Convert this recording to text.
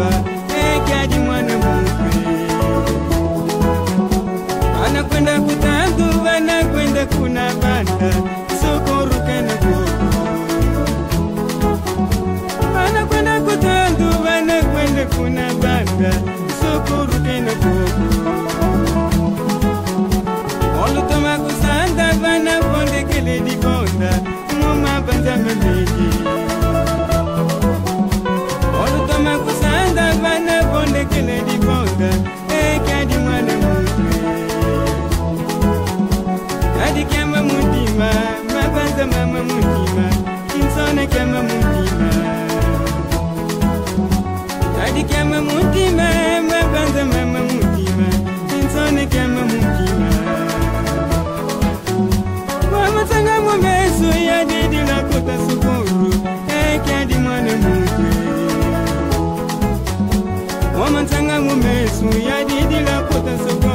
back. Kyama mutima kadi kyama mutima mutima mutima mutwe wamatanga mumeso yadidila kota sukuru